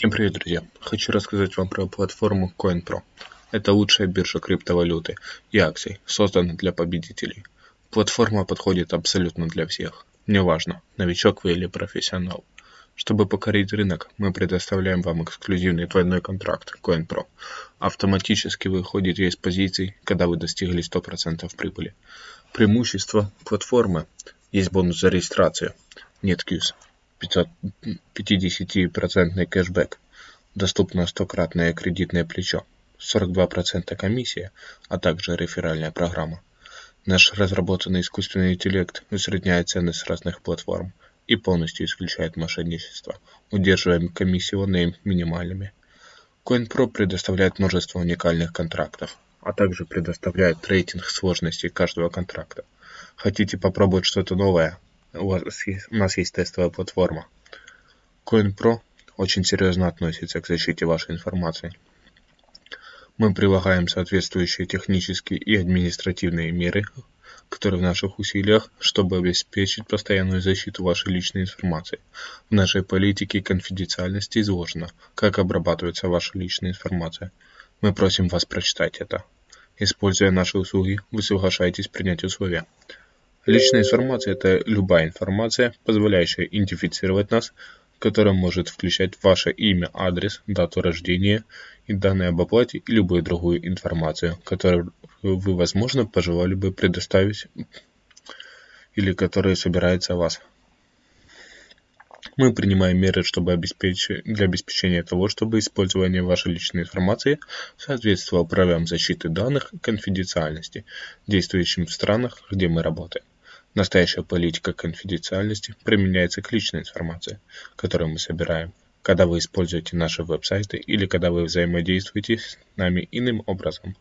Всем привет, друзья! Хочу рассказать вам про платформу CoinPro. Это лучшая биржа криптовалюты и акций, созданная для победителей. Платформа подходит абсолютно для всех. Неважно, новичок вы или профессионал. Чтобы покорить рынок, мы предоставляем вам эксклюзивный двойной контракт CoinPro. Автоматически вы выходите из позиций, когда вы достигли 100% прибыли. Преимущество платформы есть бонус за регистрацию. Нет кьюз 50% кэшбэк, доступно стократное кредитное плечо, 42% комиссия, а также реферальная программа. Наш разработанный искусственный интеллект усредняет с разных платформ и полностью исключает мошенничество, удерживаем комиссионные минимальными. CoinPro предоставляет множество уникальных контрактов, а также предоставляет рейтинг сложности каждого контракта. Хотите попробовать что-то новое? У, вас у нас есть тестовая платформа. CoinPro очень серьезно относится к защите вашей информации. Мы прилагаем соответствующие технические и административные меры, которые в наших усилиях, чтобы обеспечить постоянную защиту вашей личной информации. В нашей политике конфиденциальности изложено, как обрабатывается ваша личная информация. Мы просим вас прочитать это. Используя наши услуги, вы соглашаетесь принять условия. Личная информация – это любая информация, позволяющая идентифицировать нас, которая может включать ваше имя, адрес, дату рождения и данные об оплате и любую другую информацию, которую вы, возможно, пожелали бы предоставить или которая собирается о вас. Мы принимаем меры чтобы обеспечить, для обеспечения того, чтобы использование вашей личной информации соответствовало правилам защиты данных и конфиденциальности, действующим в странах, где мы работаем. Настоящая политика конфиденциальности применяется к личной информации, которую мы собираем, когда вы используете наши веб-сайты или когда вы взаимодействуете с нами иным образом.